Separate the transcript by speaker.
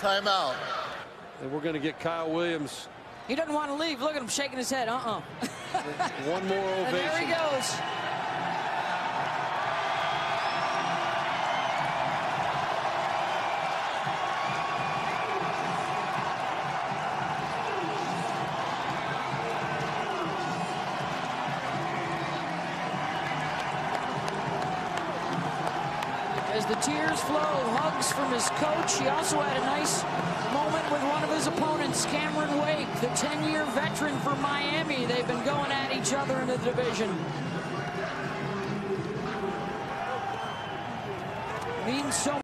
Speaker 1: Timeout.
Speaker 2: And we're going to get Kyle Williams
Speaker 3: He doesn't want to leave. Look at him shaking his head. Uh-uh.
Speaker 2: one more
Speaker 3: and there he goes. As the tears flow, hugs from his coach. He also had a nice moment with one of his opponents, Cameron Wake, the 10-year veteran for Miami. They've been going at each other in the division. Means so